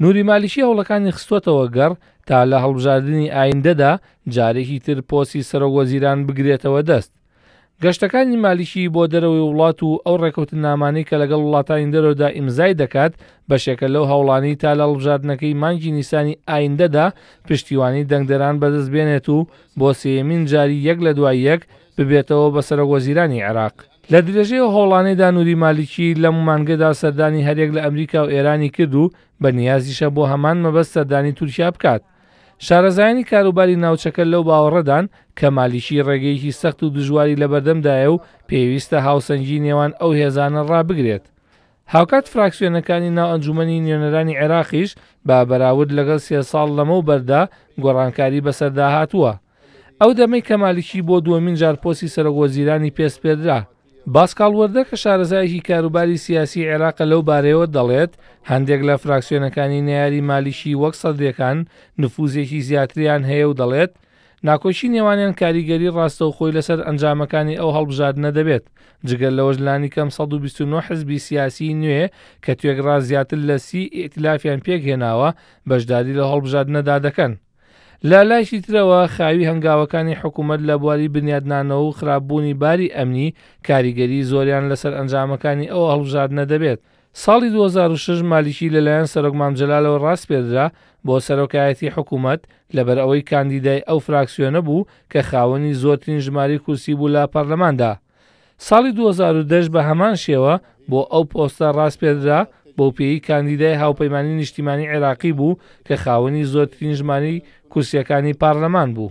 نوری مالیکی هەوڵەکانی خستووەتەوە گەڕ تا لە هەڵبژاردنی ئایندەدا جارێکی تر پۆستی سەرۆک وەزیران بگرێتەوە دەست. گەشتەکانی مالیکی بۆ دەرەوەی وڵات و ئەو ڕێکەوتننامانەی کە لەگەڵ وڵاتانی دەرەوەدا ئیمزای دەکات بەشێکە لەو هەوڵانەی تا لە هەڵبژاردنەکەی مانگی نیسانی ئایندەدا پشتیوانی دەنگدەران بەدەست بێنێت و بۆ سێیەمین جاری یەک لە دوای یەک ببێتەوە بە سەرۆک وەزیرانی عێراق. لە درێژەی هۆڵانێدا نوری مالیکی لەم مانگەدا سەردانی هەریەک لە ئەمریکا و ئێرانی کرد و بە نیازیشە بۆ هەمان مەبەست سەردانی تورکیا بکات. شارەزایانی کاروباری ناوچەکە لەو باوەڕەدان کە مالیکی ڕێگەیەکی سەخت و دژواری لەبەردەمدایە و پێویستە هاوسەنگی نێوان ئەو هێزانە ڕابگرێت. هاوکات فراکسیۆنەکانی ناو ئەنجومەنی نوێنەرانی عێراقیش بە بەراورد لەگەڵ سێ ساڵ لەمەوبەردا گۆڕانکاری بەسەردا هاتووە. ئەو دەمەی کە مالیکی بۆ دووەمین جار پۆستی سەرۆکوەزیرانی پێ سپێردرا. باسکاڵ وەردە کە شارەزایەکی کاروباری سیاسی عێراقە لەو بارەیەوە دەڵێت، هەندێک لە فراکسیۆنەکانی نەیاری مالیکی وەک سەدرەکان نفوزێکی زیاتریان هەیە و دەڵێت، ناکۆکی نێوانیان کاریگەری ڕاستەوخۆی لەسەر ئەنجامەکانی ئەو هەڵبژاردنە دەبێت، جگە لەوەش لانیکەم سەد و بیست و نۆ حزبی سیاسیی نوێ کە توێکڕا زیاتر لە سی ئیتلافیان پێکهێناوە بەشداری لەو هەڵبژاردنەدا دەکەن. لە لایشی ترەوە خاوی هەنگاوەکانی حکوومەت لە بواری بنیادنانەوە و خراپ بوونی باری ئەمنی کاریگەری زۆریان لە سەر ئەنجامەکانی ئەو هەڵبژاردنە دەبێت. ساڵی دوو هەزار و شەش مالیکی لە لایەن سەرۆک مام جەلالەوە ڕاسپێردرا بۆ سەرۆکایەتی حکوومەت لە بەر ئەوەی کاندیدای ئەو فراکسیۆنە بوو کە خاوەنی زۆرترین ژمارەی کورسی بوو لە پەرلەماندا. ساڵی دوو هەزار و دە بە هەمان شێوە بۆ ئەو پۆستە ڕاسپێردرا، بەو پێیی کاندیدای هاوپەیمانی نیشتیمانی عێراقی بوو کە خاوەنی زۆرترین ژمارەی کورسییەکانی پارلەمان بوو.